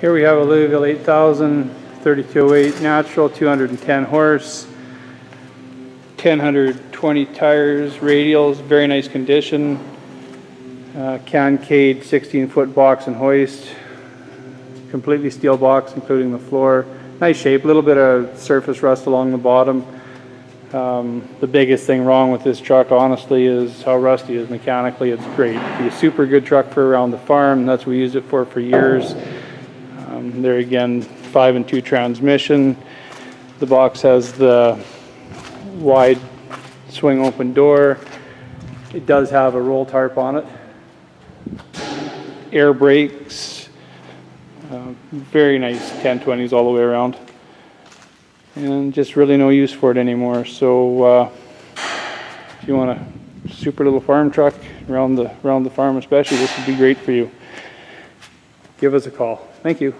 Here we have a Louisville 8000, 3208 natural, 210 horse, 1020 tires, radials, very nice condition. Uh, Cancade 16 foot box and hoist, completely steel box including the floor. Nice shape, a little bit of surface rust along the bottom. Um, the biggest thing wrong with this truck, honestly, is how rusty it is mechanically. It's great. It'd be a super good truck for around the farm. That's what we used it for for years. Um, there again, five and two transmission. The box has the wide swing open door. It does have a roll tarp on it. Air brakes. Uh, very nice 1020s all the way around and just really no use for it anymore. So uh, if you want a super little farm truck around the around the farm, especially, this would be great for you. Give us a call. Thank you.